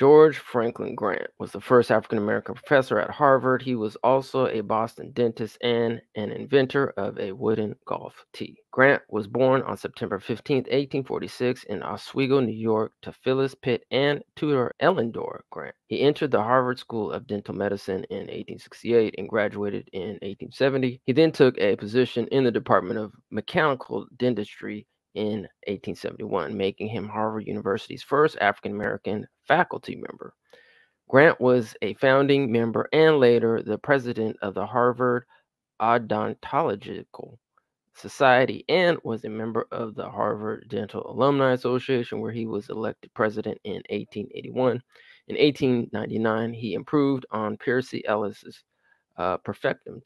George Franklin Grant was the first African American professor at Harvard. He was also a Boston dentist and an inventor of a wooden golf tee. Grant was born on September 15, 1846, in Oswego, New York, to Phyllis Pitt and Tudor Elandor Grant. He entered the Harvard School of Dental Medicine in 1868 and graduated in 1870. He then took a position in the Department of Mechanical Dentistry in 1871, making him Harvard University's first African American faculty member. Grant was a founding member and later the president of the Harvard Odontological Society and was a member of the Harvard Dental Alumni Association, where he was elected president in 1881. In 1899, he improved on Percy Ellis's uh, perfectum